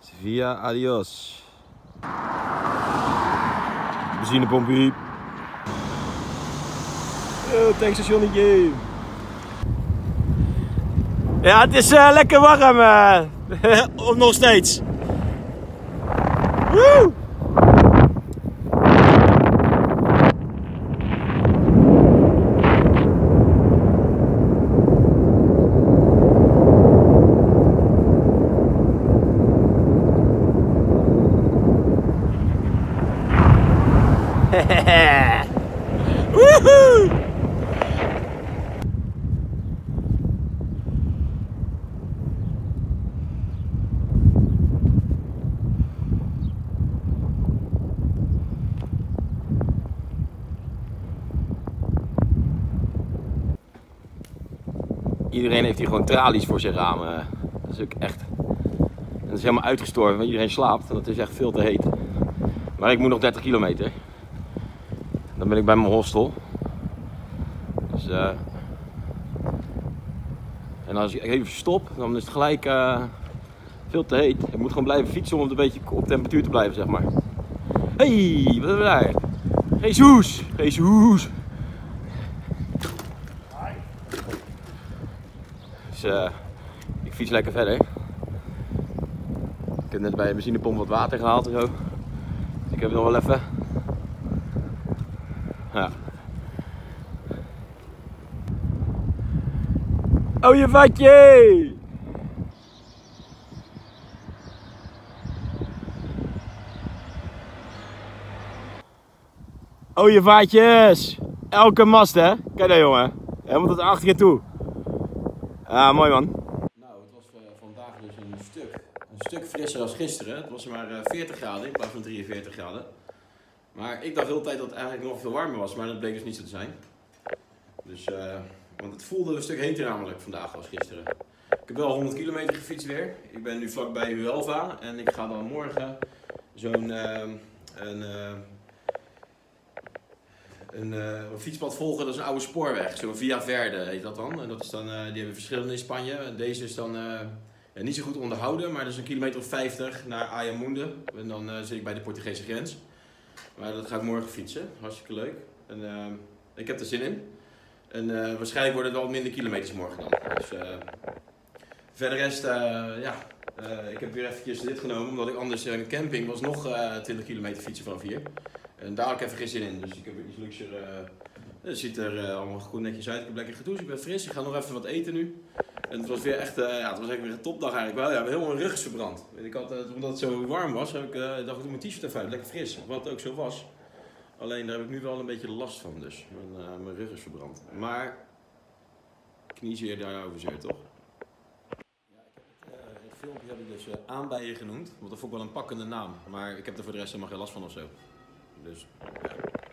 Sevilla, adios. Benzinepompie. Oh, tankstationnetje. Ja, het is uh, lekker warm. Uh. of nog steeds. Woe! Iedereen heeft hier gewoon tralies voor zijn ramen. Dat is ook echt. Dat is helemaal uitgestorven, want iedereen slaapt. En dat is echt veel te heet. Maar ik moet nog 30 kilometer. Dan ben ik bij mijn hostel. Dus, uh... En als ik even stop, dan is het gelijk uh... veel te heet. Ik moet gewoon blijven fietsen om een beetje op temperatuur te blijven, zeg maar. Hey, wat hebben we daar? Jesus! Jesus! Dus uh... ik fiets lekker verder. Ik heb net bij een benzinepomp wat water gehaald en zo. Ik heb nog wel even. Ja. Oh je vatje! Oh je vaatjes! Elke mast hè? Kijk daar jongen. Helemaal tot achter je toe. Ah, mooi man. Nou, het was uh, vandaag dus een stuk, een stuk frisser als gisteren. Het was maar uh, 40 graden in plaats van 43 graden. Maar ik dacht de hele tijd dat het eigenlijk nog veel warmer was, maar dat bleek dus niet zo te zijn. Dus, uh, want het voelde een stuk heter namelijk vandaag als gisteren. Ik heb wel 100 kilometer gefietst weer. Ik ben nu vlakbij Huelva en ik ga dan morgen zo'n uh, een, uh, een, een, fietspad volgen. Dat is een oude spoorweg, zo'n Via Verde heet dat dan. En dat is dan, die hebben verschillende in Spanje. Deze is dan niet zo goed onderhouden, maar dat is een kilometer of 50 naar Ayamonde. En dan zit ik bij de Portugese grens. Maar dat ga ik morgen fietsen. Hartstikke leuk. En, uh, ik heb er zin in. En uh, waarschijnlijk worden het wel minder kilometers morgen dan. Dus uh, verder rest, ja. ik heb weer eventjes dit genomen, omdat ik anders een camping was nog 20 kilometer fietsen vanaf hier. En daar heb ik even geen zin in. Dus ik heb iets luxer. het ziet er allemaal goed netjes uit. Ik heb lekker gedoucht. Ik ben fris. Ik ga nog even wat eten nu. En het was weer echt, uh, ja, het was echt weer een topdag eigenlijk wel. Ja, helemaal mijn rug is verbrand. Ik had, uh, omdat het zo warm was, heb ik, uh, dacht ik doe mijn t-shirt even uit, lekker fris. Wat ook zo was. Alleen daar heb ik nu wel een beetje last van dus. Mijn, mijn rug is verbrand. Maar kniezeer daarover zeer toch? Ja, ik heb het, het filmpje heb ik dus aanbijen genoemd. Want dat vond ik wel een pakkende naam. Maar ik heb er voor de rest helemaal geen last van of zo. Dus ja.